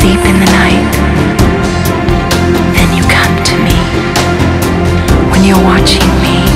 sleep in the night, then you come to me. When you're watching me,